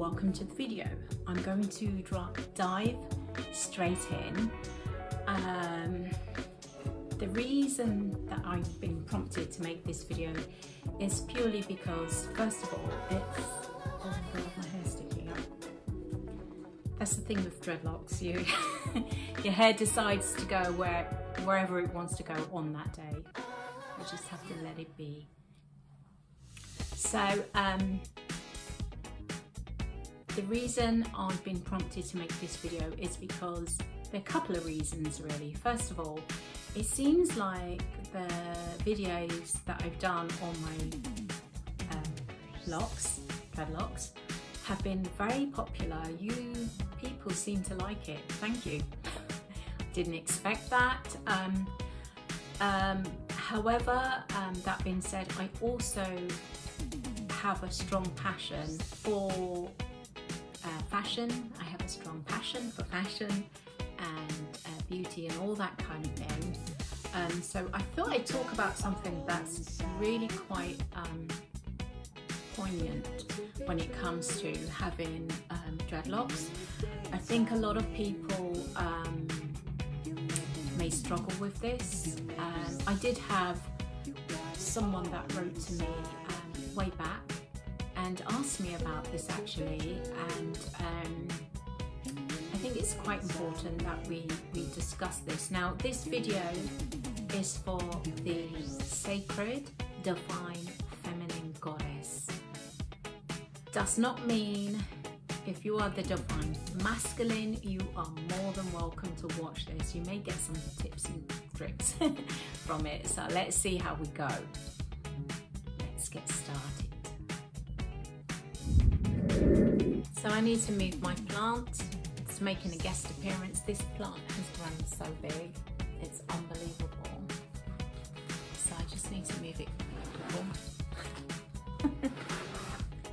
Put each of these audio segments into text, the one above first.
welcome to the video. I'm going to dive straight in. Um, the reason that I've been prompted to make this video is purely because, first of all, it's... Oh my god, my hair's sticking up. That's the thing with dreadlocks, you your hair decides to go where wherever it wants to go on that day. You just have to let it be. So, um, the reason I've been prompted to make this video is because there are a couple of reasons really. First of all, it seems like the videos that I've done on my um, locks, dreadlocks, have been very popular. You people seem to like it. Thank you. Didn't expect that. Um, um, however, um, that being said, I also have a strong passion for fashion. I have a strong passion for fashion and uh, beauty and all that kind of thing. Um, so I thought I'd talk about something that's really quite um, poignant when it comes to having um, dreadlocks. I think a lot of people um, may struggle with this. Um, I did have someone that wrote to me um, way back and asked me about this actually and um, I think it's quite important that we, we discuss this. Now this video is for the sacred, divine, feminine goddess. Does not mean if you are the divine masculine, you are more than welcome to watch this. You may get some tips and tricks from it. So let's see how we go. Let's get started. So I need to move my plant. It's making a guest appearance. This plant has grown so big. It's unbelievable. So I just need to move it.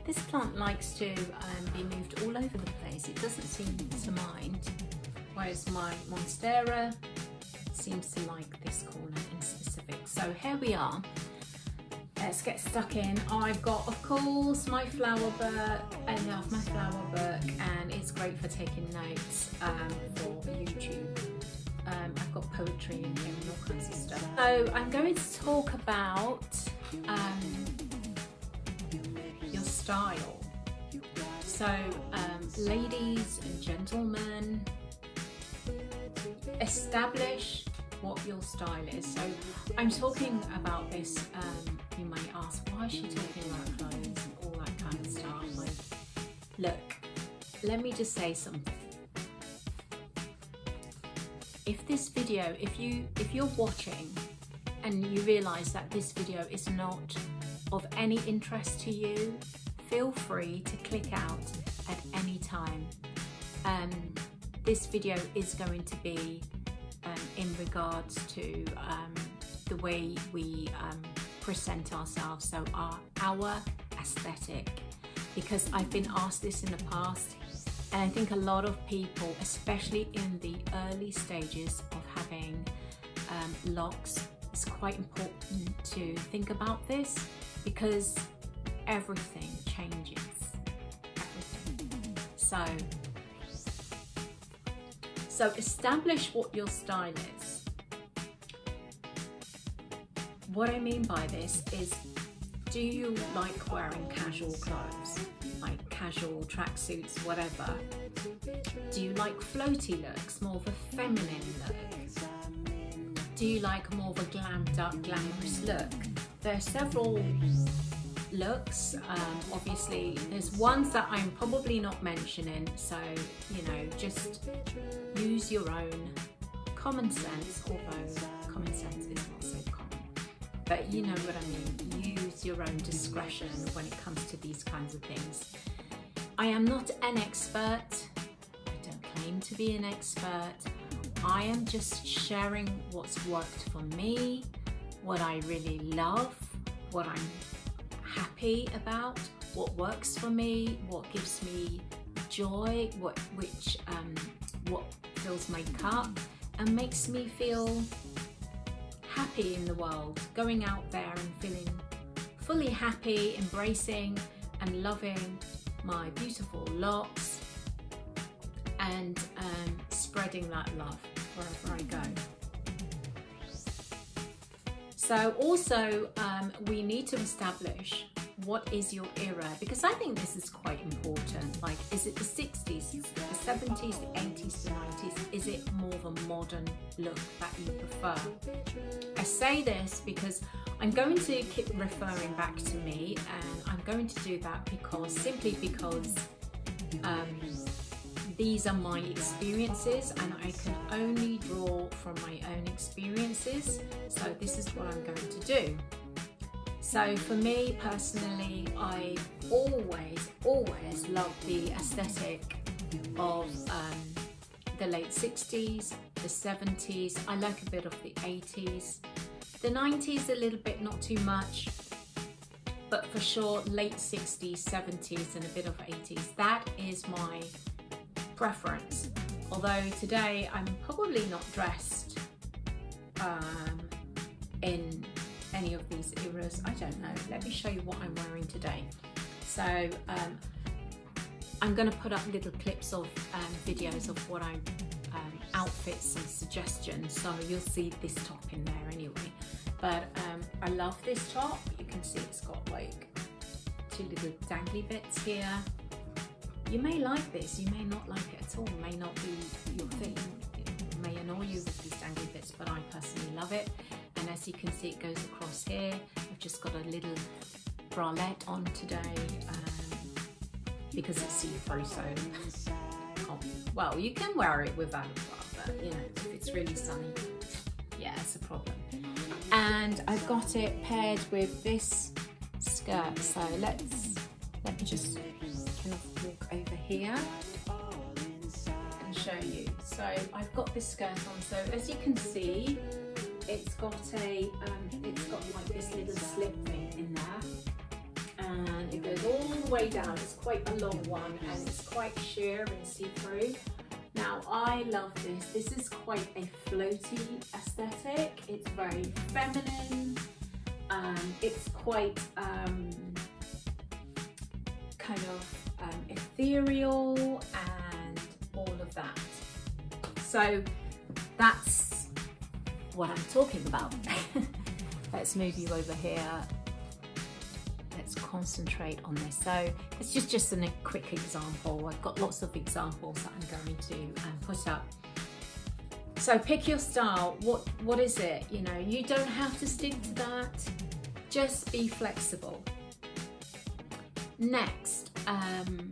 this plant likes to um, be moved all over the place. It doesn't seem to mind. Whereas my Monstera seems to like this corner in specific. So here we are let's get stuck in. I've got, of course, my flower book. I love my flower book and it's great for taking notes um, for YouTube. Um, I've got poetry and all kinds of stuff. So I'm going to talk about um, your style. So um, ladies and gentlemen, establish what your style is. So I'm talking about this um, you might ask, why is she talking about clothes look, let me just say something. If this video, if you if you're watching and you realize that this video is not of any interest to you, feel free to click out at any time. Um, this video is going to be um, in regards to um, the way we um, present ourselves, so our, our aesthetic. Because I've been asked this in the past, and I think a lot of people, especially in the early stages of having um, locks, it's quite important to think about this because everything changes. So, so establish what your style is. What I mean by this is, do you like wearing casual clothes? Like casual tracksuits, whatever? Do you like floaty looks, more of a feminine look? Do you like more of a glammed up, glamorous look? There are several looks. Um, obviously, there's ones that I'm probably not mentioning, so you know, just use your own common sense, although common sense is not so common. But you know what I mean. Your own discretion when it comes to these kinds of things. I am not an expert. I don't claim to be an expert. I am just sharing what's worked for me, what I really love, what I'm happy about, what works for me, what gives me joy, what which um, what fills my cup and makes me feel happy in the world, going out there and feeling fully happy, embracing and loving my beautiful locks and um, spreading that love wherever I go. So also um, we need to establish what is your era because I think this is quite important. Like, is it the 60s, the 70s, the 80s, the 90s? Is it more of a modern look that you prefer? I say this because I'm going to keep referring back to me and I'm going to do that because simply because um, these are my experiences and I can only draw from my own experiences. So this is what I'm going to do. So for me personally, I always, always love the aesthetic of um, the late 60s, the 70s. I like a bit of the 80s. The 90s a little bit, not too much. But for sure, late 60s, 70s and a bit of 80s. That is my preference. Although today I'm probably not dressed um, in any of these eras. I don't know. Let me show you what I'm wearing today. So um, I'm going to put up little clips of um, videos of what I'm um, outfits and suggestions. So you'll see this top in there anyway. But um, I love this top. You can see it's got like two little dangly bits here you may like this, you may not like it at all, it may not be your thing. It may annoy you with these dangly bits, but I personally love it. And as you can see, it goes across here. I've just got a little bralette on today um, because it's see-through, so oh, well, you can wear it without a bra, but you know, if it's really sunny, yeah, it's a problem. And I've got it paired with this skirt, so let's let me just kind of walk over here and show you. So I've got this skirt on. So as you can see, it's got a, um, it's got like this little slip thing in there. And it goes all the way down. It's quite a long one and it's quite sheer and see-through. Now I love this. This is quite a floaty aesthetic. It's very feminine. Um, it's quite um, kind of um, ethereal and all of that. So that's what I'm talking about. Let's move you over here. Let's concentrate on this. So it's just, just a quick example. I've got lots of examples that I'm going to um, put up. So pick your style. What What is it? You know, you don't have to stick to that. Just be flexible Next, um,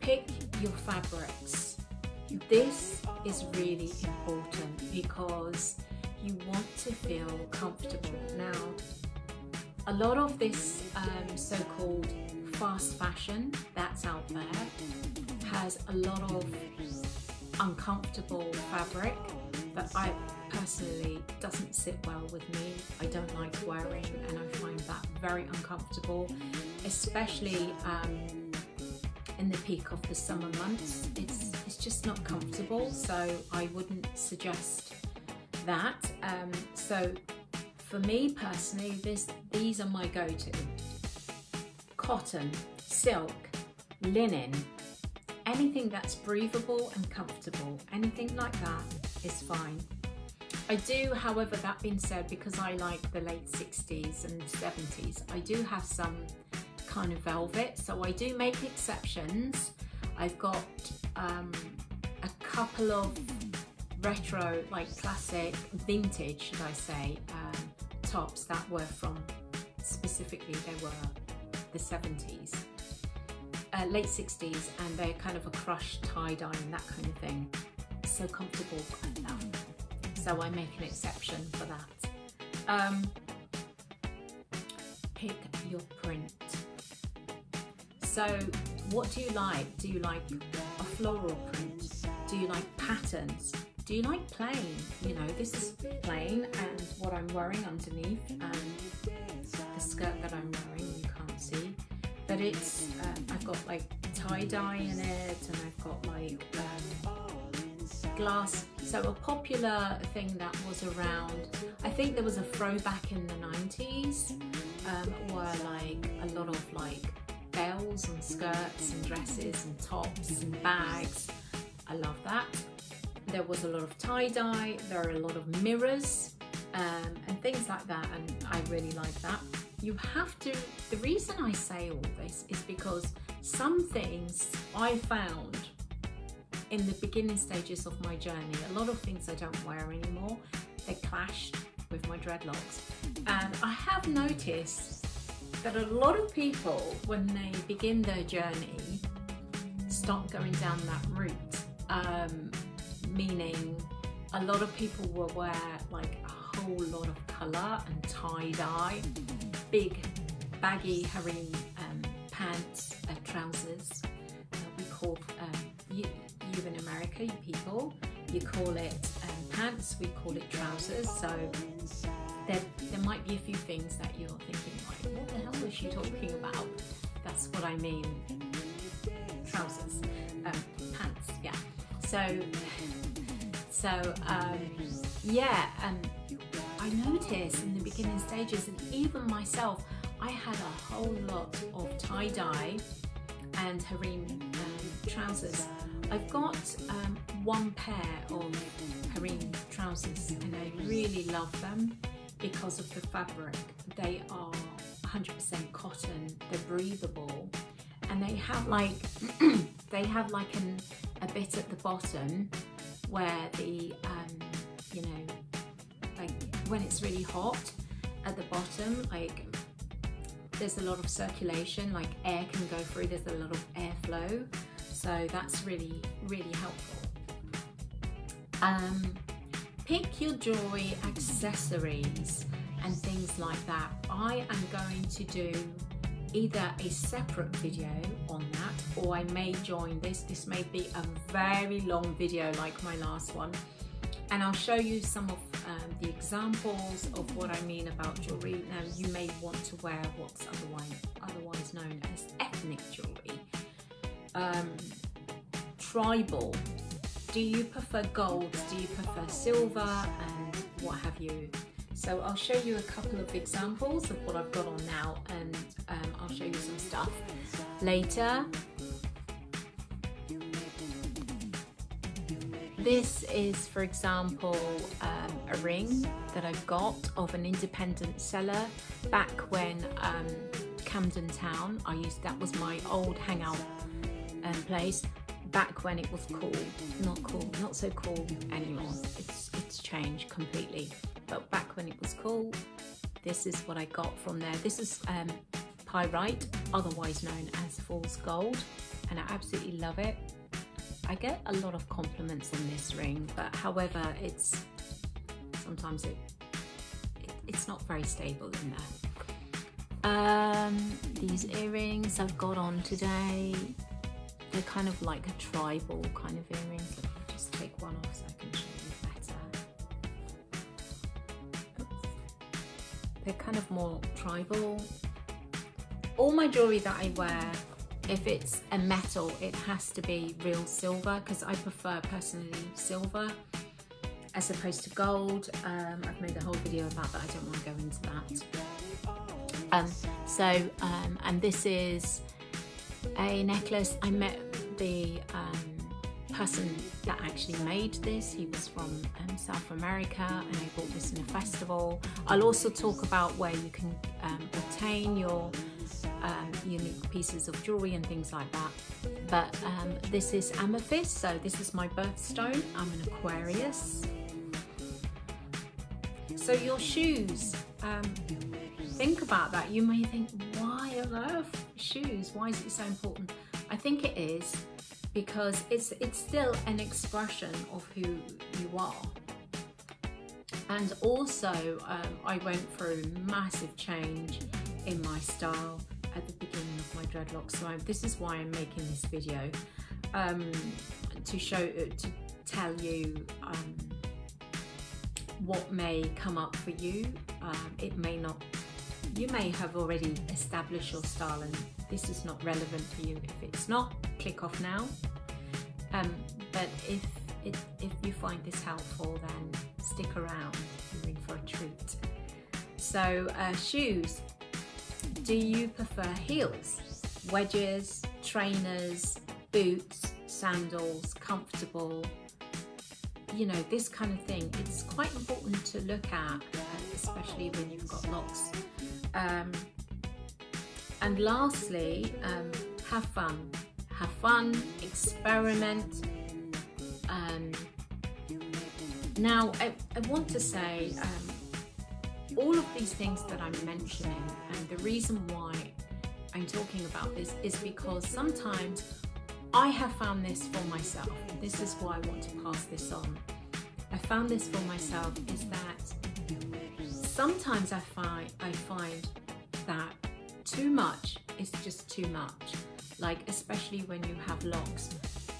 pick your fabrics. This is really important because you want to feel comfortable. Now, a lot of this um, so-called fast fashion that's out there has a lot of uncomfortable fabric that I personally doesn't sit well with me. I don't like wearing and I find that very uncomfortable, especially um, in the peak of the summer months. It's, it's just not comfortable, so I wouldn't suggest that. Um, so for me personally, this, these are my go-to. Cotton, silk, linen, anything that's breathable and comfortable, anything like that is fine. I do, however, that being said, because I like the late 60s and 70s, I do have some kind of velvet, so I do make exceptions. I've got um, a couple of retro, like classic, vintage, should I say, um, tops that were from, specifically they were the 70s, uh, late 60s, and they're kind of a crushed tie-dye and that kind of thing. So comfortable. So I make an exception for that. Um, pick your print. So what do you like? Do you like a floral print? Do you like patterns? Do you like plain? You know, this is plain and what I'm wearing underneath and the skirt that I'm wearing, you can't see. But it's, uh, I've got like tie-dye in it and I've got like um, glass. So a popular thing that was around, I think there was a throwback in the 90s um, were like a lot of like bells and skirts and dresses and tops and bags. I love that there was a lot of tie-dye, there are a lot of mirrors um, and things like that and I really like that. You have to, the reason I say all this is because some things I found in the beginning stages of my journey, a lot of things I don't wear anymore, they clashed with my dreadlocks. And I have noticed that a lot of people, when they begin their journey, start going down that route. Um, meaning a lot of people will wear like a whole lot of colour and tie-dye, big baggy harem um, pants, uh, trousers. We call, um, you, you in America, you people, you call it um, pants, we call it trousers. So there, there might be a few things that you're thinking like, what the hell is she talking about? That's what I mean, trousers, um, pants, yeah. So so um, yeah, and I noticed in the beginning stages, and even myself, I had a whole lot of tie-dye and harem um, trousers. I've got um, one pair of harem trousers and I really love them because of the fabric. They are 100% cotton, they're breathable and they have like, they have like an, a bit at the bottom where the, um, you know, like when it's really hot at the bottom, like there's a lot of circulation, like air can go through, there's a lot of airflow. So that's really, really helpful. Um, pick your jewelry accessories and things like that. I am going to do either a separate video or I may join this. This may be a very long video like my last one and I'll show you some of um, the examples of what I mean about jewelry. Now you may want to wear what's otherwise, otherwise known as ethnic jewelry. Um, tribal, do you prefer gold, do you prefer silver and what have you? So I'll show you a couple of examples of what I've got on now and um, I'll show you some stuff later. This is, for example, um, a ring that I've got of an independent seller back when um, Camden Town, I used that was my old hangout um, place back when it was cool. Not cool, not so cool anymore. It's, it's changed completely but back when it was cool, this is what I got from there. This is um, pyrite, otherwise known as fool's gold, and I absolutely love it. I get a lot of compliments in this ring, but however, it's sometimes it, it it's not very stable in there. Um, these earrings I've got on today, they're kind of like a tribal kind of earrings. Let me just take one off so I can show you better. Oops. They're kind of more tribal. All my jewelry that I wear if it's a metal, it has to be real silver because I prefer personally silver as opposed to gold. Um, I've made a whole video about that. I don't want to go into that. Um, so, um, and this is a necklace. I met the um, person that actually made this. He was from um, South America and I bought this in a festival. I'll also talk about where you can um, obtain your um, unique pieces of jewelry and things like that. But um, this is amethyst, so this is my birthstone. I'm an Aquarius. So your shoes, um, think about that. You may think, why on earth shoes? Why is it so important? I think it is because it's it's still an expression of who you are. And also, um, I went through massive change in my style at the beginning of my dreadlocks. So I'm, this is why I'm making this video um, to show, uh, to tell you um, what may come up for you. Um, it may not, you may have already established your style and this is not relevant for you. If it's not, click off now. Um, but if, it, if you find this helpful, then stick around. You're in for a treat. So uh, shoes, do you prefer heels, wedges, trainers, boots, sandals, comfortable? You know, this kind of thing. It's quite important to look at, especially when you've got locks. Um, and lastly, um, have fun. Have fun, experiment. Um, now, I, I, want to say, um, all of these things that I'm mentioning, and the reason why I'm talking about this is because sometimes I have found this for myself, this is why I want to pass this on. I found this for myself is that sometimes I find I find that too much is just too much. Like especially when you have locks.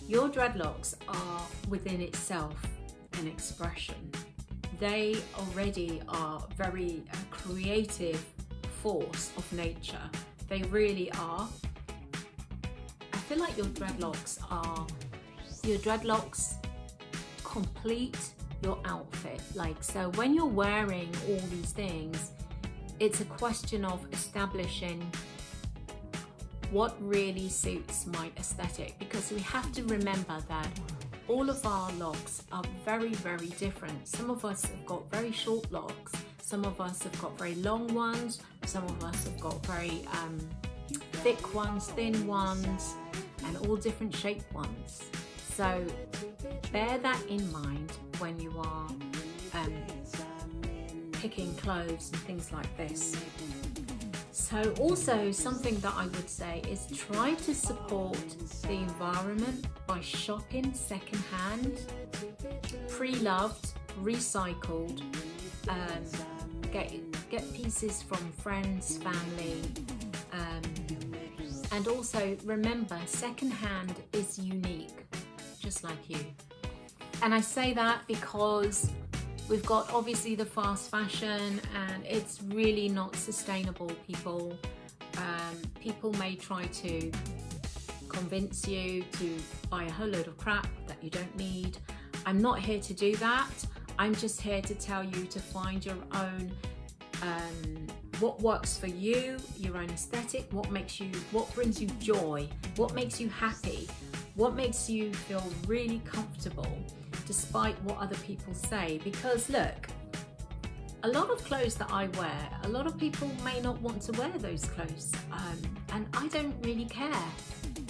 Your dreadlocks are within itself an expression they already are very uh, creative force of nature. They really are. I feel like your dreadlocks are, your dreadlocks complete your outfit. Like, so when you're wearing all these things, it's a question of establishing what really suits my aesthetic because we have to remember that all of our locks are very, very different. Some of us have got very short locks, some of us have got very long ones, some of us have got very um, thick ones, thin ones, and all different shaped ones. So bear that in mind when you are um, picking clothes and things like this. So also something that I would say is try to support the environment by shopping secondhand, pre-loved, recycled, um, get, get pieces from friends, family, um, and also remember secondhand is unique, just like you. And I say that because We've got obviously the fast fashion and it's really not sustainable people. Um, people may try to convince you to buy a whole load of crap that you don't need. I'm not here to do that. I'm just here to tell you to find your own um, what works for you, your own aesthetic, what makes you, what brings you joy, what makes you happy, what makes you feel really comfortable despite what other people say. Because look, a lot of clothes that I wear, a lot of people may not want to wear those clothes. Um, and I don't really care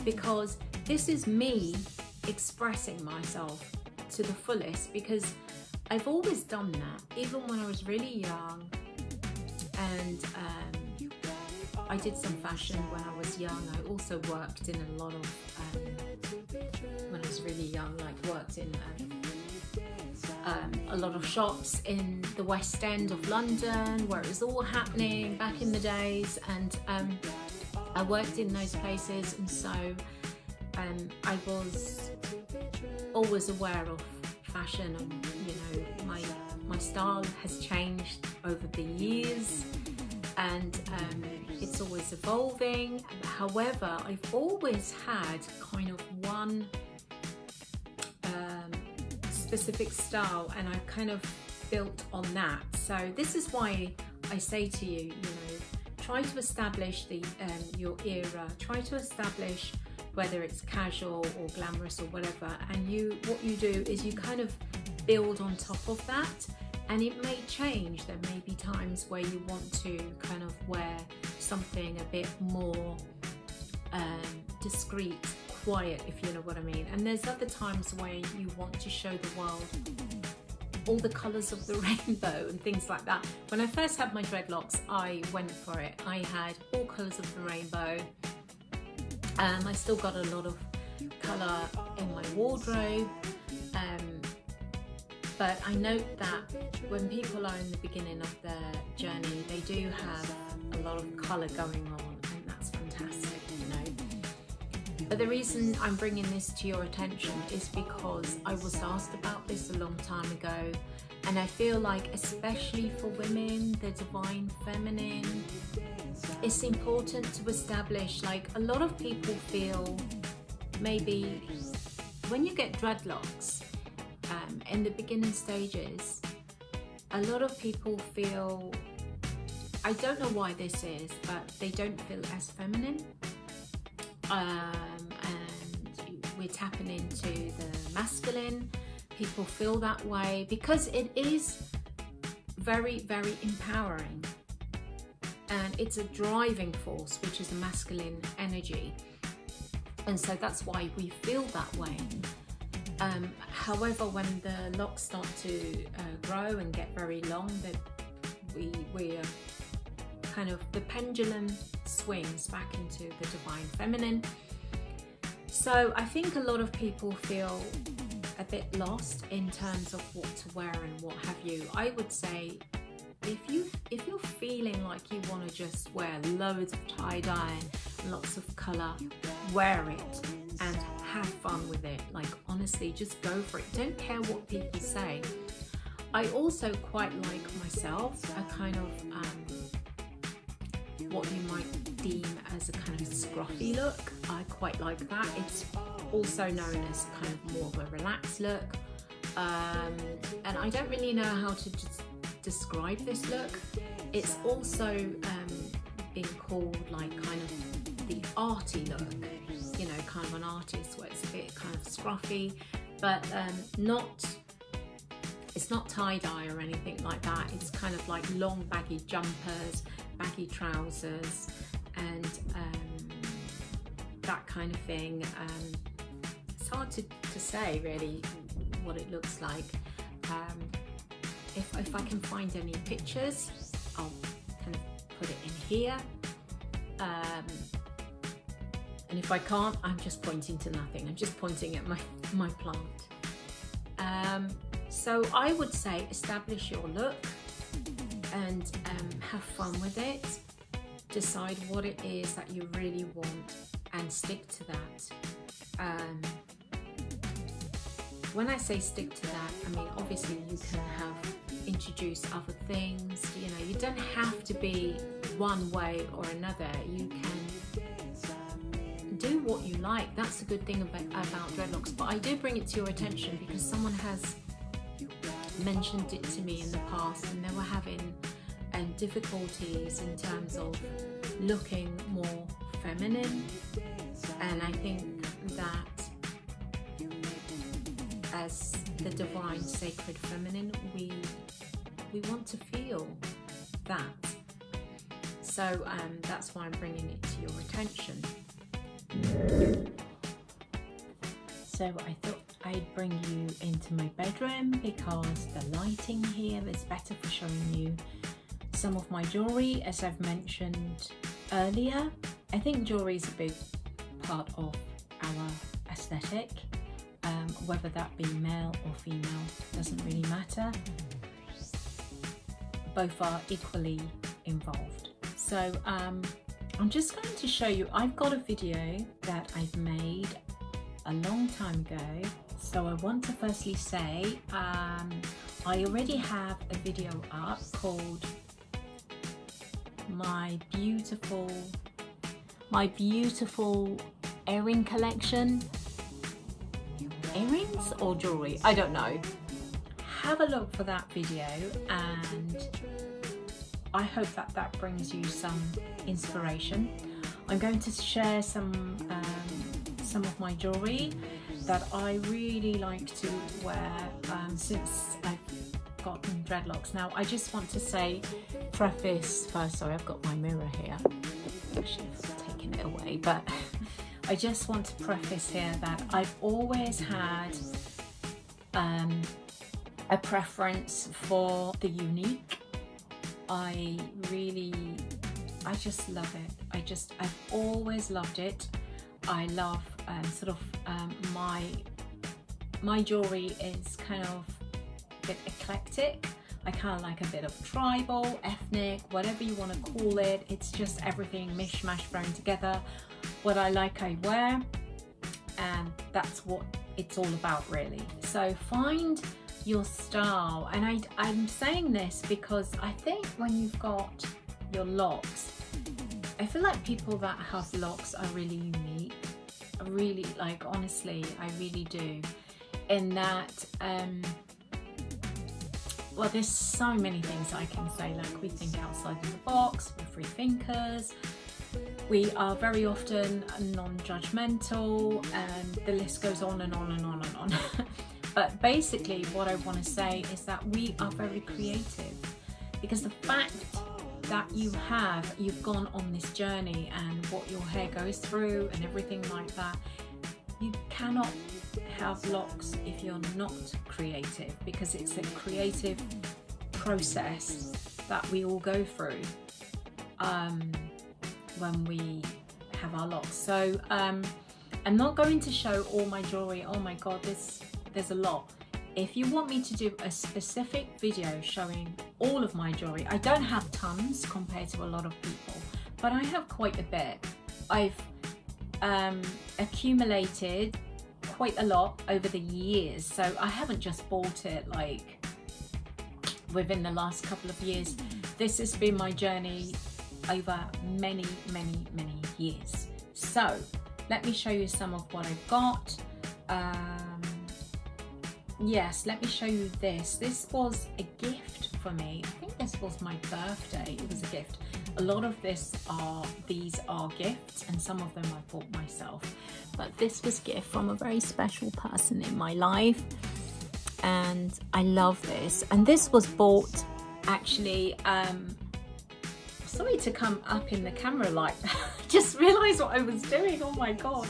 because this is me expressing myself to the fullest because I've always done that, even when I was really young. And um, I did some fashion when I was young. I also worked in a lot of, um, when I was really young, like worked in um, um, a lot of shops in the West End of London where it was all happening back in the days. And um, I worked in those places, and so um, I was always aware of fashion and you know my my style has changed over the years. And um, it's always evolving. However I've always had kind of one specific style and I've kind of built on that. So this is why I say to you you know try to establish the um, your era. Try to establish whether it's casual or glamorous or whatever. And you what you do is you kind of build on top of that. And it may change. There may be times where you want to kind of wear something a bit more um, discreet quiet if you know what I mean and there's other times where you want to show the world all the colours of the rainbow and things like that. When I first had my dreadlocks, I went for it. I had all colours of the rainbow. Um, I still got a lot of colour in my wardrobe. Um, but I note that when people are in the beginning of their journey, they do have a lot of colour going on But the reason I'm bringing this to your attention is because I was asked about this a long time ago and I feel like especially for women, the divine feminine, it's important to establish like a lot of people feel maybe when you get dreadlocks um, in the beginning stages a lot of people feel I don't know why this is but they don't feel as feminine. Um, we're tapping into the masculine people feel that way because it is very very empowering and it's a driving force, which is a masculine energy. And so that's why we feel that way. Um, however, when the locks start to uh, grow and get very long, that we we uh, kind of the pendulum swings back into the divine feminine. So I think a lot of people feel a bit lost in terms of what to wear and what have you. I would say if you if you're feeling like you want to just wear loads of tie-dye and lots of color wear it and have fun with it. Like honestly just go for it. Don't care what people say. I also quite like myself a kind of um, what you might deem as a kind of scruffy look I quite like that it's also known as kind of more of a relaxed look um, and I don't really know how to describe this look. It's also um, been called like kind of the arty look, you know, kind of an artist where it's a bit kind of scruffy, but um, not, it's not tie-dye or anything like that. It's kind of like long baggy jumpers, baggy trousers, and um, that kind of thing. Um, it's hard to, to say really what it looks like. Um, if, if I can find any pictures, I'll kind of put it in here. Um, and if I can't, I'm just pointing to nothing. I'm just pointing at my, my plant. Um, so I would say establish your look and um, have fun with it. Decide what it is that you really want and stick to that. Um, when I say stick to that, I mean obviously you can have introduce other things. You know, you don't have to be one way or another. You can do what you like. That's a good thing about, about dreadlocks. But I do bring it to your attention because someone has mentioned it to me in the past and they were having um, difficulties in terms of looking more feminine. And I think that as the divine sacred feminine, we we want to feel that. So um, that's why I'm bringing it to your attention. So I thought I'd bring you into my bedroom because the lighting here is better for showing you some of my jewellery. As I've mentioned earlier, I think jewelry is a big part of our aesthetic. Um, whether that be male or female doesn't really matter. Both are equally involved. So um, I'm just going to show you, I've got a video that I've made a long time ago. So I want to firstly say, um, I already have a video up called my beautiful, my beautiful earring collection. Earrings or jewelry? I don't know. Have a look for that video and I hope that that brings you some inspiration. I'm going to share some um, some of my jewelry that I really like to wear um, since I've gotten dreadlocks. Now I just want to say, preface first, sorry I've got my mirror here, actually I've taken it away, but I just want to preface here that I've always had um, a preference for the unique. I really, I just love it. I just, I've always loved it. I love um, sort of um, my my jewelry is kind of a bit eclectic. I kind of like a bit of tribal, ethnic, whatever you want to call it. It's just everything mishmash thrown together. What I like, I wear, and that's what it's all about, really. So find your style, and I, I'm saying this because I think when you've got your locks, I feel like people that have locks are really unique. Really, like, honestly, I really do. In that, um, well, there's so many things I can say. Like, we think outside of the box, we're free thinkers, we are very often non judgmental, and the list goes on and on and on and on. but basically, what I want to say is that we are very creative because the fact that you have, you've gone on this journey and what your hair goes through and everything like that, you cannot have locks if you're not creative because it's a creative process that we all go through um, when we have our locks. So um, I'm not going to show all my jewelry. Oh my God, there's, there's a lot. If you want me to do a specific video showing all of my jewelry, I don't have tons compared to a lot of people, but I have quite a bit. I've um, accumulated quite a lot over the years, so I haven't just bought it like within the last couple of years. This has been my journey over many, many, many years. So let me show you some of what I've got. Um, yes, let me show you this. This was a gift for me. I think this was my birthday. It was a gift. A lot of this are, these are gifts and some of them I bought myself. But this was a gift from a very special person in my life. And I love this. And this was bought actually, um, sorry to come up in the camera like that. Just realized what I was doing. Oh my God.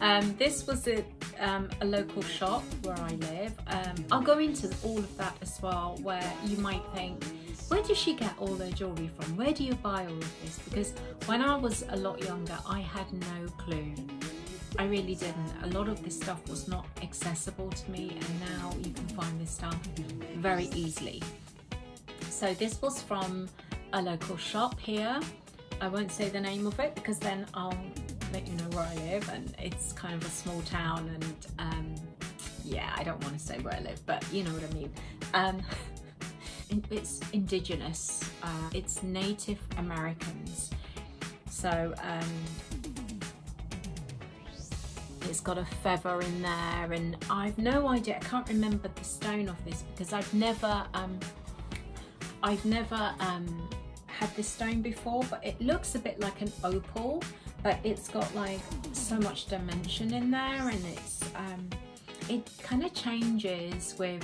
Um, this was a, um, a, local shop where I live. Um, I'll go into all of that as well, where you might think, where does she get all her jewellery from? Where do you buy all of this? Because when I was a lot younger, I had no clue. I really didn't. A lot of this stuff was not accessible to me, and now you can find this stuff very easily. So this was from a local shop here. I won't say the name of it because then I'll let you know where I live and it's kind of a small town and um, yeah, I don't want to say where I live, but you know what I mean. Um, it's indigenous, uh, it's Native Americans. So um, it's got a feather in there and I've no idea, I can't remember the stone of this because I've never, um, I've never um, had this stone before, but it looks a bit like an opal but it's got like so much dimension in there and it's um, it kind of changes with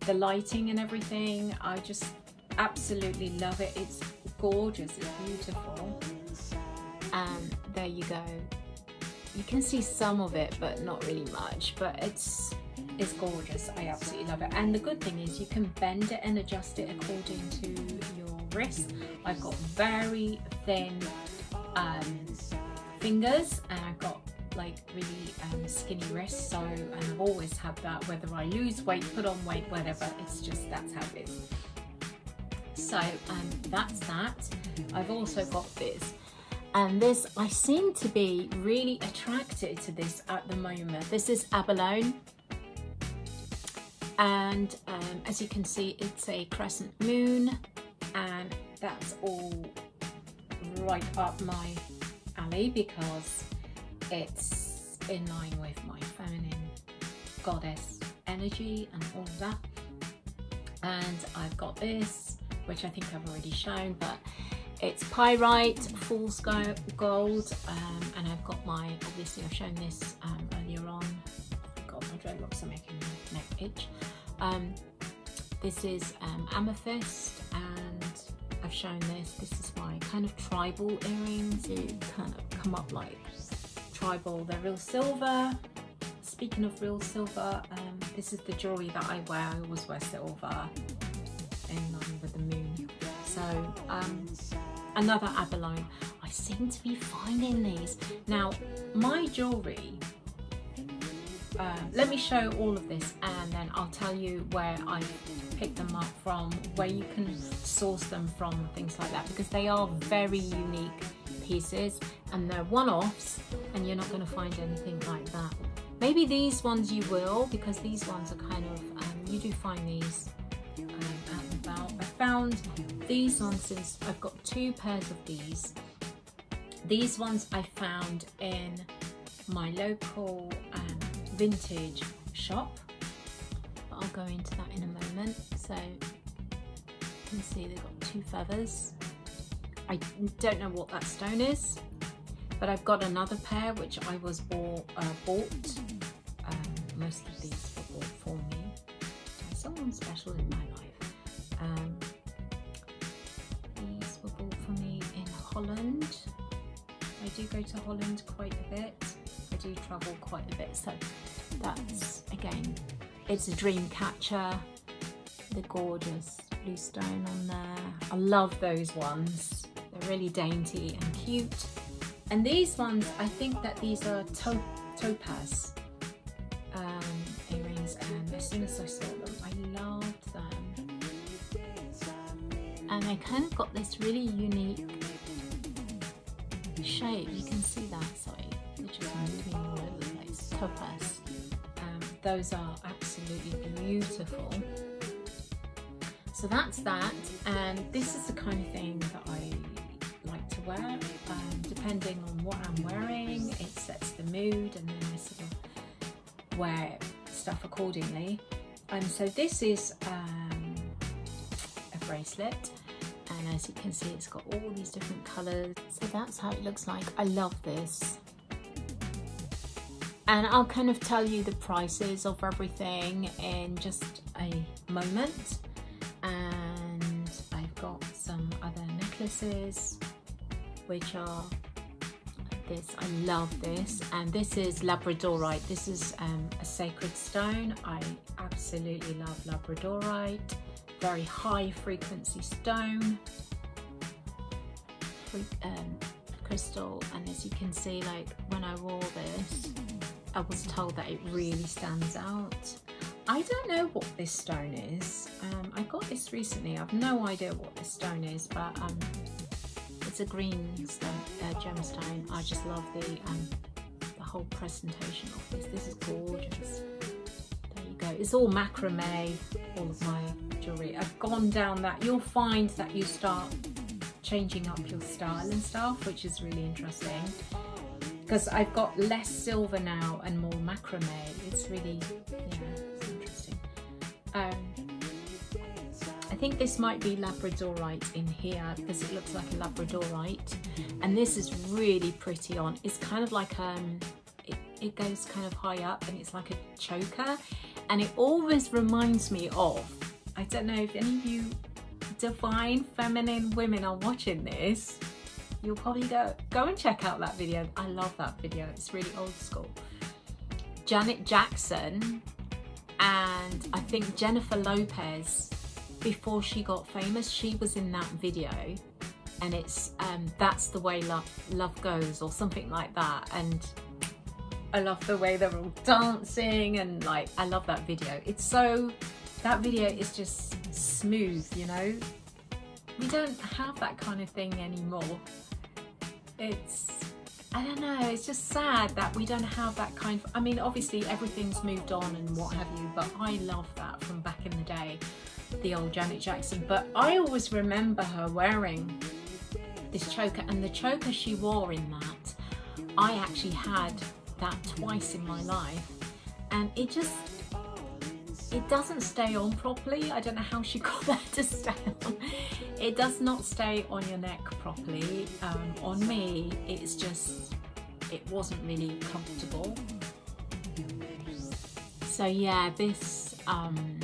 the lighting and everything. I just absolutely love it. It's gorgeous. It's beautiful. And there you go. You can see some of it but not really much but it's it's gorgeous. I absolutely love it. And the good thing is you can bend it and adjust it according to your wrist. I've got very thin um, fingers and I've got like really um, skinny wrists so and I've always had that whether I lose weight put on weight whatever it's just that's how it is. So um, that's that. I've also got this and this I seem to be really attracted to this at the moment. This is abalone. And um, as you can see it's a crescent moon and that's all right up my alley because it's in line with my feminine goddess energy and all of that. And I've got this which I think I've already shown but it's pyrite fool's gold um, and I've got my obviously I've shown this um, earlier on. God my dreadlocks are making my neck itch. Um, this is um, amethyst and I've shown this this is my kind of tribal earrings you kind of come up like tribal. They're real silver. Speaking of real silver, um, this is the jewellery that I wear. I always wear silver in line with the moon. So um, another abalone. I seem to be finding these. Now, my jewellery, uh, let me show all of this and then I'll tell you where I picked them up from, where you can source them from, things like that, because they are very unique pieces and they're one-offs and you're not going to find anything like that. Maybe these ones you will because these ones are kind of, um, you do find these um. I found these ones since I've got two pairs of these. These ones I found in my local vintage shop. But I'll go into that in a moment. So you can see they've got two feathers I don't know what that stone is, but I've got another pair which I was bought. Uh, bought. Um, most of these were bought for me. Someone special in my life. Um, these were bought for me in Holland. I do go to Holland quite a bit. Do travel quite a bit, so that's again, it's a dream catcher. The gorgeous blue stone on there. I love those ones. They're really dainty and cute. And these ones, I think that these are to topaz um, earrings and as soon as I saw them, I loved them. And they kind of got this really unique shape. You can see that, sorry, place. Topaz. Um, those are absolutely beautiful. So that's that, and this is the kind of thing that I like to wear. Um, depending on what I'm wearing, it sets the mood and then I sort of wear stuff accordingly. And so this is um, a bracelet and as you can see it's got all these different colours. So that's how it looks like. I love this. And I'll kind of tell you the prices of everything in just a moment. And I've got some other necklaces which are this. I love this. And this is Labradorite. This is um, a sacred stone. I absolutely love Labradorite. Very high frequency stone. Um, crystal. And as you can see like when I wore this I was told that it really stands out I don't know what this stone is um, I got this recently I've no idea what this stone is but um, it's a green stone, uh, gemstone. I just love the um, the whole presentation of this. This is gorgeous. There you go. It's all macrame, all of my jewellery. I've gone down that. You'll find that you start changing up your style and stuff, which is really interesting. Because I've got less silver now and more macrame. It's really, yeah, it's interesting. Um, I think this might be Labradorite in here because it looks like a Labradorite. And this is really pretty on. It's kind of like, um, it, it goes kind of high up and it's like a choker. And it always reminds me of, I don't know if any of you divine feminine women are watching this, you'll probably go, go and check out that video. I love that video, it's really old school. Janet Jackson and I think Jennifer Lopez before she got famous. She was in that video and it's um, That's the Way Love, Love Goes or something like that. And I love the way they're all dancing and like, I love that video. It's so, that video is just smooth, you know? We don't have that kind of thing anymore. It's, I don't know, it's just sad that we don't have that kind of, I mean, obviously everything's moved on and what have you, but I love that from back in the day, the old Janet Jackson. But I always remember her wearing this choker and the choker she wore in that, I actually had that twice in my life and it just it doesn't stay on properly. I don't know how she got that to stay on. It does not stay on your neck properly. Um, on me, it's just, it wasn't really comfortable. So yeah, this, um,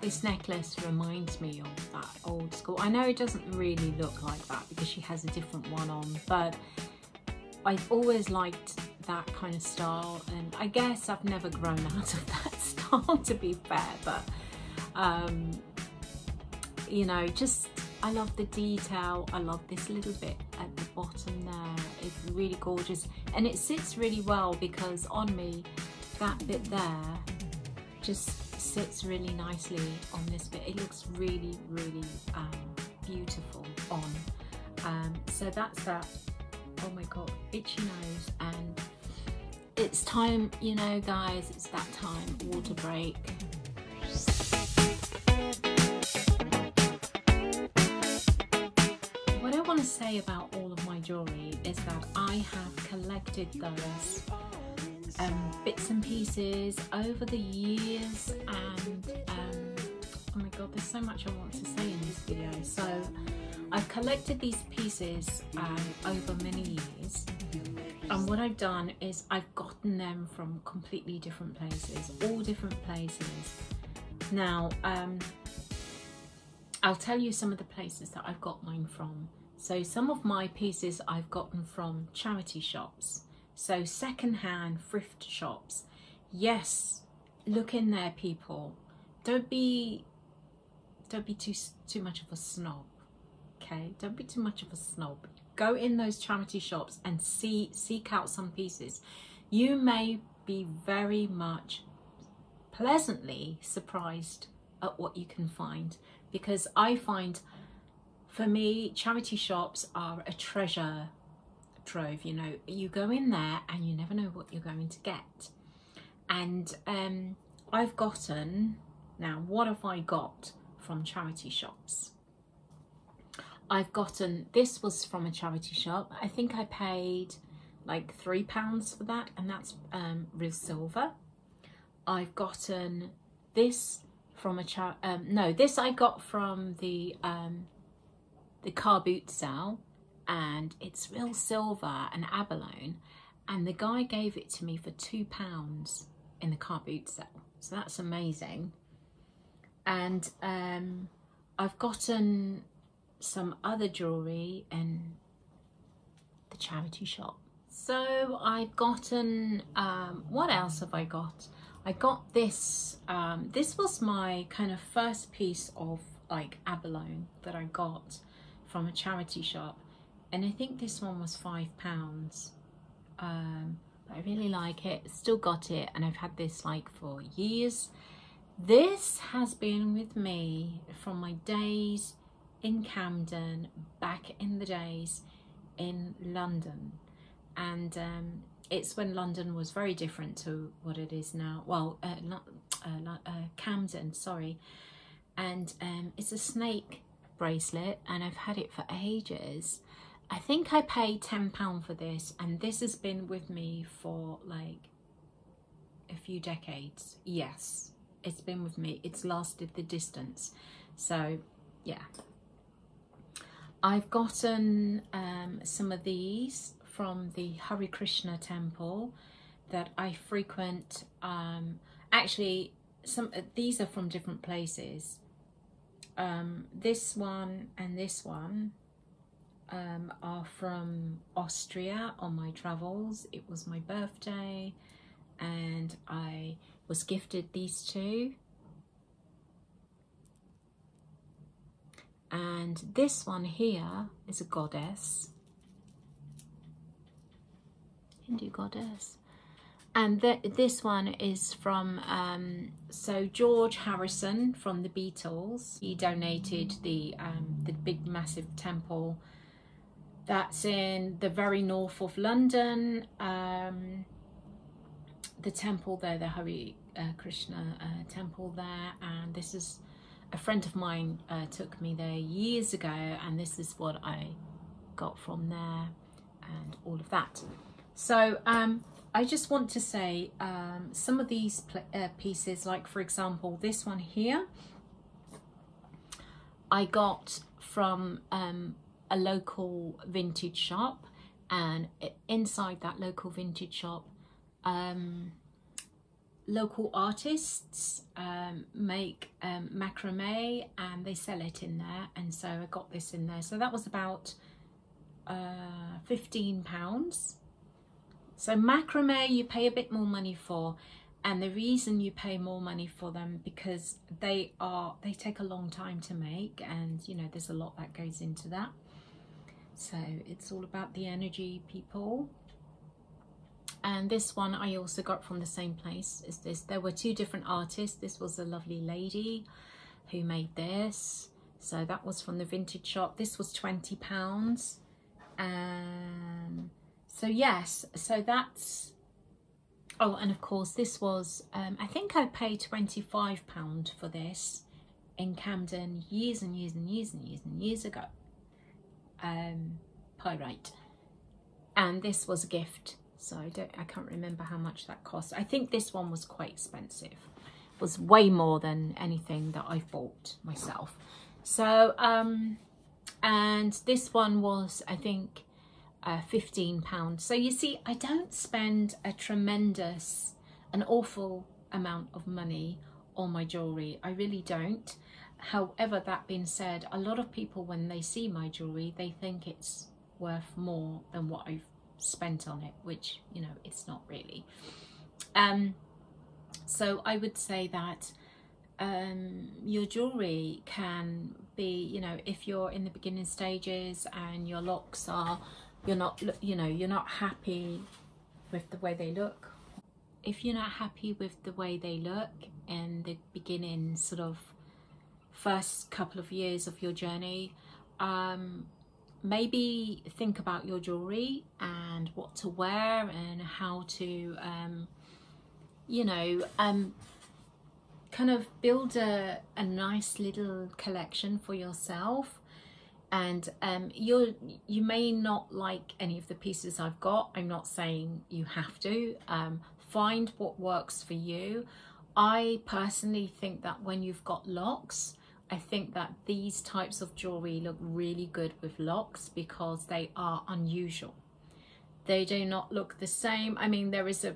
this necklace reminds me of that old school. I know it doesn't really look like that because she has a different one on, but I've always liked that kind of style and I guess I've never grown out of that style to be fair but um, you know just I love the detail I love this little bit at the bottom there it's really gorgeous and it sits really well because on me that bit there just sits really nicely on this bit it looks really really um, beautiful on um, so that's that oh my god itchy nose and it's time, you know, guys, it's that time, water break. What I want to say about all of my jewellery is that I have collected those um, bits and pieces over the years and um, oh my god, there's so much I want to say in this video. So I've collected these pieces um, over many years and what I've done is I've gotten them from completely different places, all different places. Now, um, I'll tell you some of the places that I've got mine from. So some of my pieces I've gotten from charity shops. So secondhand thrift shops. Yes, look in there people. Don't be, don't be too, too much of a snob. Okay, don't be too much of a snob. Go in those charity shops and see seek out some pieces. You may be very much pleasantly surprised at what you can find because I find for me charity shops are a treasure trove you know? You go in there and you never know what you're going to get. And um, I've gotten now what have I got from charity shops I've gotten, this was from a charity shop. I think I paid like three pounds for that and that's um, real silver. I've gotten this from a char um, no, this I got from the um, the car boot sale and it's real silver and abalone and the guy gave it to me for two pounds in the car boot sale. So that's amazing. And um, I've gotten some other jewellery in the charity shop. So I've gotten, um, what else have I got? I got this, um, this was my kind of first piece of like abalone that I got from a charity shop. And I think this one was five pounds. Um, I really like it, still got it. And I've had this like for years. This has been with me from my days in Camden back in the days in London. And um, it's when London was very different to what it is now. Well uh, uh, uh, Camden sorry. And um, it's a snake bracelet and I've had it for ages. I think I paid £10 for this and this has been with me for like a few decades. Yes it's been with me. It's lasted the distance. So yeah I've gotten um, some of these from the Hare Krishna temple that I frequent. Um, actually, some uh, these are from different places. Um, this one and this one um, are from Austria on my travels. It was my birthday and I was gifted these two and this one here is a goddess. Hindu goddess. And th this one is from um, so George Harrison from the Beatles. He donated the um, the big massive temple. That's in the very north of London. Um, the temple there the Hare uh, Krishna uh, temple there. And this is a friend of mine uh, took me there years ago and this is what I got from there and all of that. So um, I just want to say um, some of these uh, pieces, like for example, this one here, I got from um, a local vintage shop and inside that local vintage shop, um, local artists um, make um, macrame and they sell it in there and so I got this in there. So that was about uh, 15 pounds. So macrame you pay a bit more money for and the reason you pay more money for them because they are they take a long time to make and you know there's a lot that goes into that. So it's all about the energy people and this one I also got from the same place. As this there were two different artists. This was a lovely lady who made this. So that was from the vintage shop. This was 20 pounds. Um so yes so that's oh and of course this was um I think I paid 25 pound for this in Camden years and years and years and years and years ago. Um pyrite. And this was a gift so I don't I can't remember how much that cost. I think this one was quite expensive. It was way more than anything that I've bought myself. So um and this one was I think uh, 15 pounds. So you see I don't spend a tremendous an awful amount of money on my jewelry. I really don't. However that being said a lot of people when they see my jewelry they think it's worth more than what I've spent on it, which, you know, it's not really. Um, so I would say that um, your jewelry can be, you know, if you're in the beginning stages and your locks are, you're not, you know, you're not happy with the way they look. If you're not happy with the way they look in the beginning sort of first couple of years of your journey, um, maybe think about your jewelry and what to wear and how to um, you know um, kind of build a, a nice little collection for yourself. And um, you you may not like any of the pieces I've got. I'm not saying you have to. Um, find what works for you. I personally think that when you've got locks I think that these types of jewelry look really good with locks because they are unusual. They do not look the same. I mean, there is a,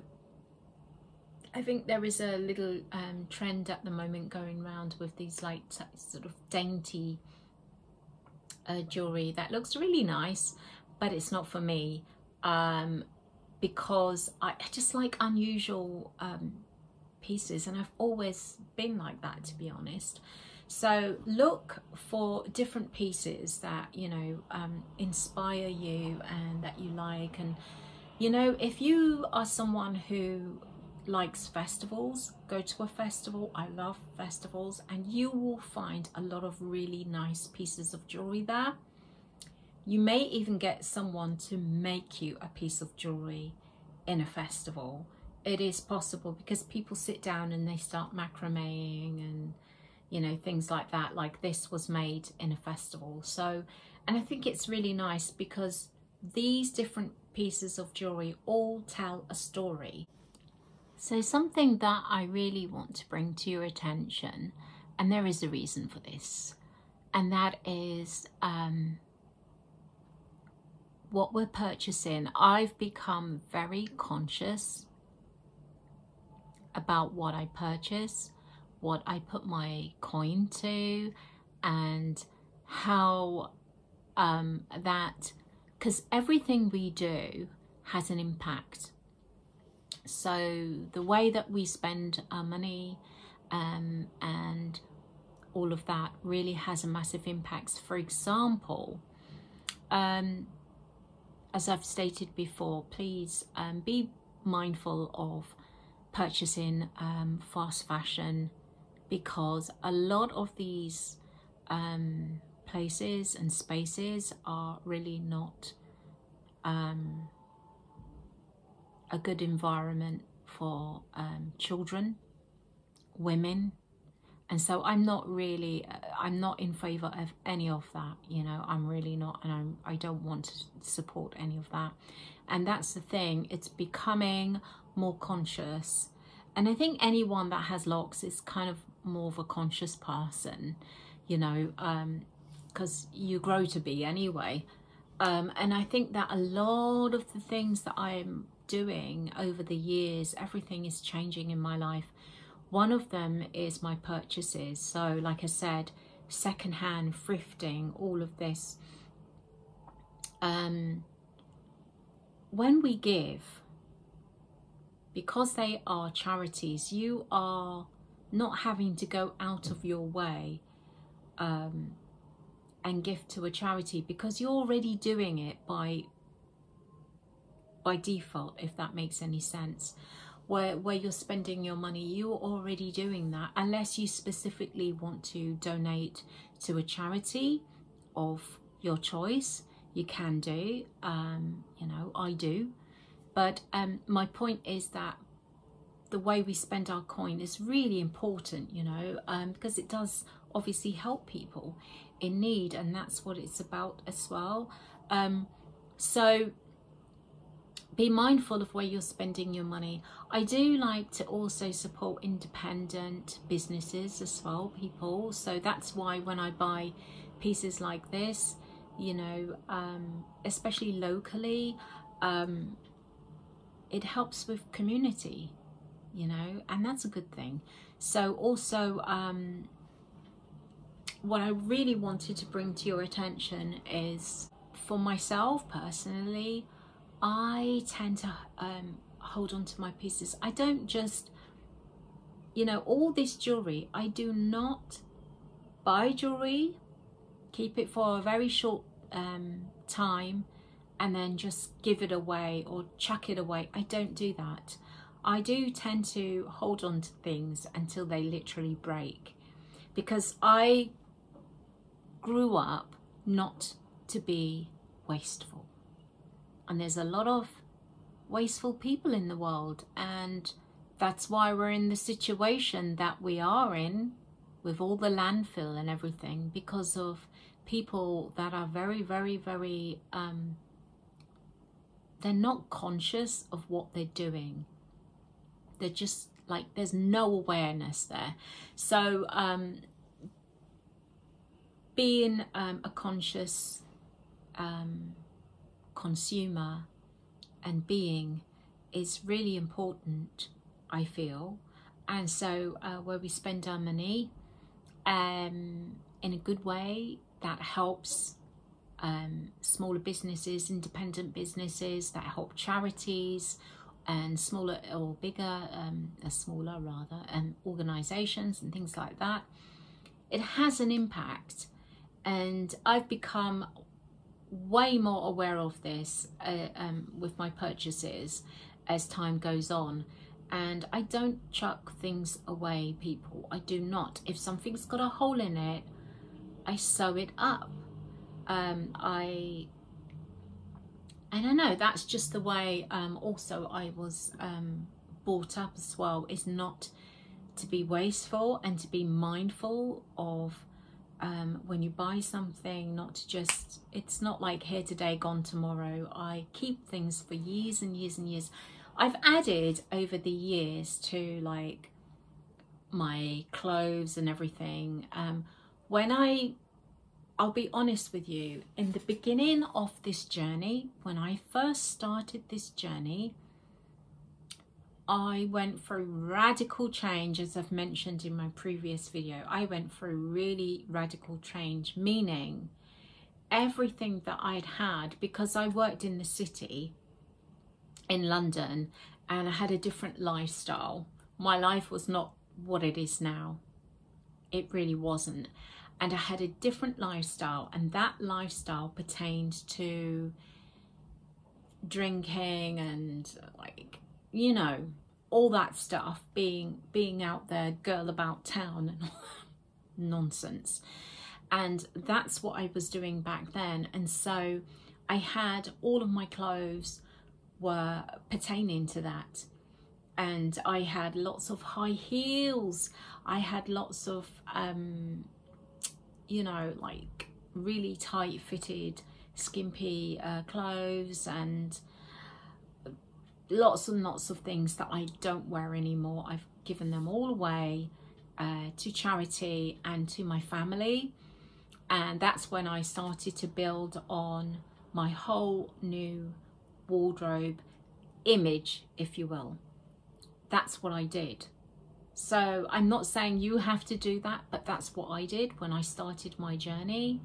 I think there is a little um, trend at the moment going around with these like sort of dainty uh, jewelry that looks really nice, but it's not for me um, because I, I just like unusual um, pieces and I've always been like that to be honest. So look for different pieces that, you know, um, inspire you and that you like. And, you know, if you are someone who likes festivals, go to a festival. I love festivals and you will find a lot of really nice pieces of jewelry there. You may even get someone to make you a piece of jewelry in a festival. It is possible because people sit down and they start macrameing and you know, things like that. Like this was made in a festival. So, and I think it's really nice because these different pieces of jewelry all tell a story. So something that I really want to bring to your attention, and there is a reason for this, and that is um, what we're purchasing. I've become very conscious about what I purchase what I put my coin to and how um, that, because everything we do has an impact. So the way that we spend our money um, and all of that really has a massive impact. For example, um, as I've stated before, please um, be mindful of purchasing um, fast fashion because a lot of these um, places and spaces are really not um, a good environment for um, children, women, and so I'm not really, I'm not in favour of any of that, you know, I'm really not, and I'm, I don't want to support any of that. And that's the thing, it's becoming more conscious. And I think anyone that has locks is kind of more of a conscious person, you know, because um, you grow to be anyway. Um, and I think that a lot of the things that I'm doing over the years, everything is changing in my life. One of them is my purchases. So like I said, secondhand, thrifting, all of this. Um, when we give, because they are charities, you are not having to go out of your way um, and give to a charity because you're already doing it by by default, if that makes any sense. Where, where you're spending your money, you're already doing that unless you specifically want to donate to a charity of your choice. You can do, um, you know, I do. But um, my point is that the way we spend our coin is really important, you know, um, because it does obviously help people in need and that's what it's about as well. Um, so be mindful of where you're spending your money. I do like to also support independent businesses as well, people. So that's why when I buy pieces like this, you know, um, especially locally, um, it helps with community, you know, and that's a good thing. So also, um, what I really wanted to bring to your attention is for myself personally, I tend to um, hold on to my pieces. I don't just, you know, all this jewelry, I do not buy jewelry, keep it for a very short um, time, and then just give it away or chuck it away. I don't do that. I do tend to hold on to things until they literally break because I grew up not to be wasteful. And there's a lot of wasteful people in the world and that's why we're in the situation that we are in with all the landfill and everything because of people that are very very very um, they're not conscious of what they're doing they're just like there's no awareness there so um, being um, a conscious um, consumer and being is really important, I feel. And so uh, where we spend our money um, in a good way, that helps um, smaller businesses, independent businesses, that help charities and smaller or bigger, um, uh, smaller rather, um, organisations and things like that. It has an impact and I've become way more aware of this uh, um, with my purchases as time goes on. And I don't chuck things away people. I do not. If something's got a hole in it I sew it up. Um, I and I know that's just the way um, also I was um, brought up as well is not to be wasteful and to be mindful of um, when you buy something, not to just, it's not like here today, gone tomorrow. I keep things for years and years and years. I've added over the years to like my clothes and everything. Um, when I, I'll be honest with you, in the beginning of this journey, when I first started this journey, I went through radical change, as I've mentioned in my previous video. I went through really radical change, meaning everything that I'd had, because I worked in the city in London and I had a different lifestyle. My life was not what it is now. it really wasn't. And I had a different lifestyle, and that lifestyle pertained to drinking and like, you know, all that stuff, being being out there, girl about town and nonsense. And that's what I was doing back then. And so I had all of my clothes were pertaining to that and I had lots of high heels. I had lots of, um, you know, like really tight fitted, skimpy uh, clothes and lots and lots of things that I don't wear anymore. I've given them all away uh, to charity and to my family. And that's when I started to build on my whole new wardrobe image, if you will that's what I did. So I'm not saying you have to do that, but that's what I did when I started my journey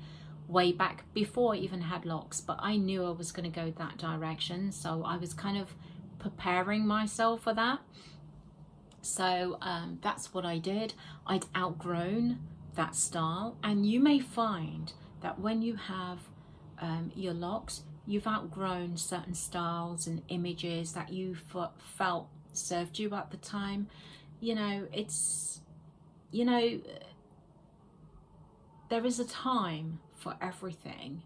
way back before I even had locks. But I knew I was going to go that direction. So I was kind of preparing myself for that. So um, that's what I did. I'd outgrown that style. And you may find that when you have um, your locks, you've outgrown certain styles and images that you felt served you at the time. You know, it's, you know, there is a time for everything.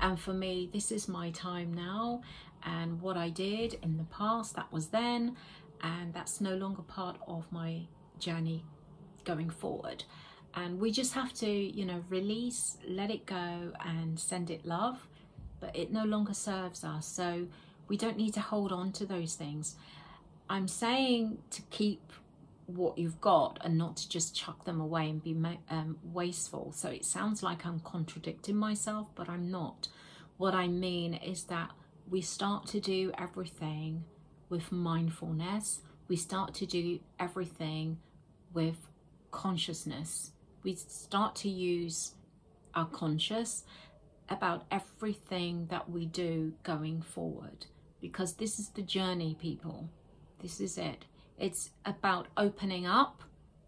And for me, this is my time now. And what I did in the past, that was then. And that's no longer part of my journey going forward. And we just have to, you know, release, let it go and send it love. But it no longer serves us. So we don't need to hold on to those things. I'm saying to keep what you've got and not to just chuck them away and be um, wasteful. So it sounds like I'm contradicting myself, but I'm not. What I mean is that we start to do everything with mindfulness. We start to do everything with consciousness. We start to use our conscious about everything that we do going forward because this is the journey, people. This is it. It's about opening up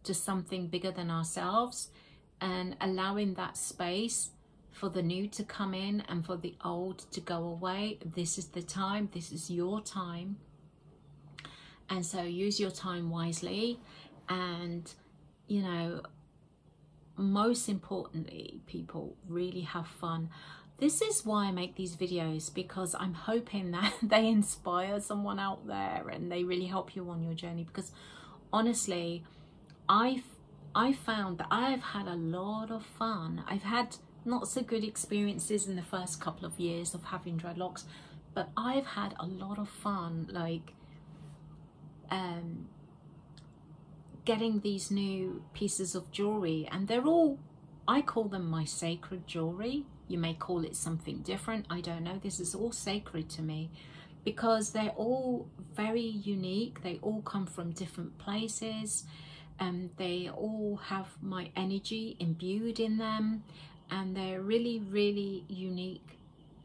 to something bigger than ourselves and allowing that space for the new to come in and for the old to go away. This is the time. This is your time. And so use your time wisely and, you know, most importantly, people really have fun. This is why I make these videos because I'm hoping that they inspire someone out there and they really help you on your journey because honestly, I've I found that I've had a lot of fun. I've had not so good experiences in the first couple of years of having dreadlocks, but I've had a lot of fun like um, getting these new pieces of jewelry and they're all, I call them my sacred jewelry you may call it something different. I don't know. This is all sacred to me because they're all very unique. They all come from different places. and they all have my energy imbued in them. And they're really, really unique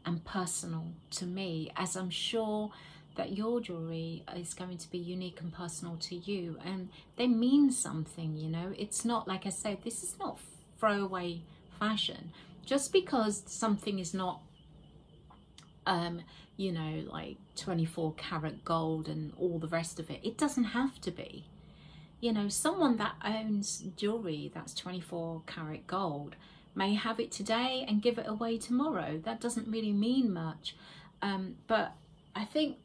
and personal to me, as I'm sure that your jewelry is going to be unique and personal to you. And they mean something, you know. It's not, like I said, this is not throwaway fashion just because something is not um you know like 24 karat gold and all the rest of it it doesn't have to be. You know someone that owns jewelry that's 24 karat gold may have it today and give it away tomorrow. That doesn't really mean much. Um but i think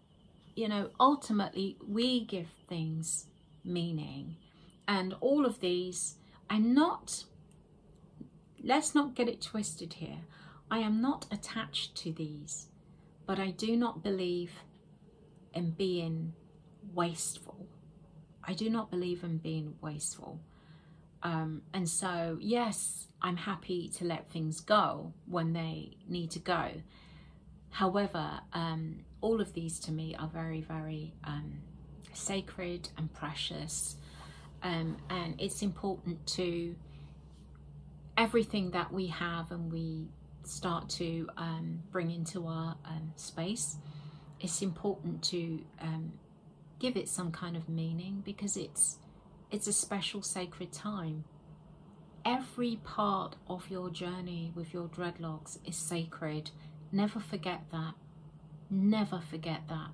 you know ultimately we give things meaning. And all of these are not Let's not get it twisted here. I am not attached to these, but I do not believe in being wasteful. I do not believe in being wasteful. Um, and so, yes, I'm happy to let things go when they need to go. However, um, all of these to me are very, very um, sacred and precious. Um, and it's important to everything that we have and we start to um, bring into our um, space, it's important to um, give it some kind of meaning because it's it's a special sacred time. every part of your journey with your dreadlocks is sacred. Never forget that. Never forget that.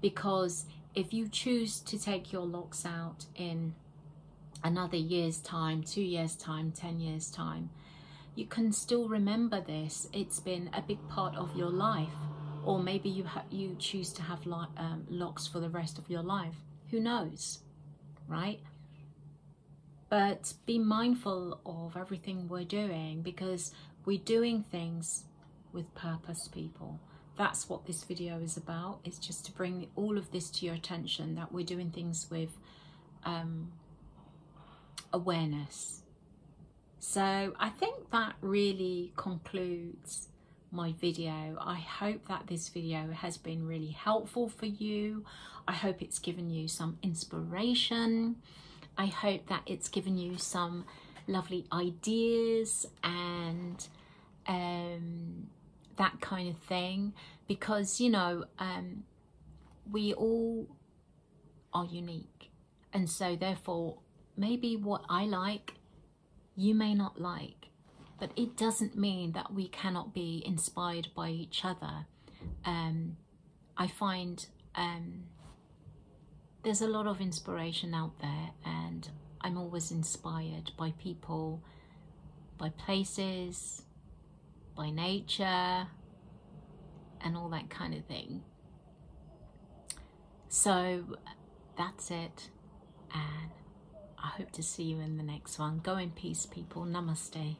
Because if you choose to take your locks out in another year's time, two years' time, 10 years' time, you can still remember this. It's been a big part of your life. Or maybe you, you choose to have um, locks for the rest of your life. Who knows, right? But be mindful of everything we're doing because we're doing things with purpose, people. That's what this video is about. It's just to bring all of this to your attention that we're doing things with um, awareness. So I think that really concludes my video. I hope that this video has been really helpful for you. I hope it's given you some inspiration. I hope that it's given you some lovely ideas and um, that kind of thing because you know um, we all are unique and so therefore maybe what I like you may not like but it doesn't mean that we cannot be inspired by each other um, I find um, there's a lot of inspiration out there and I'm always inspired by people by places by nature and all that kind of thing. So that's it and I hope to see you in the next one. Go in peace people. Namaste.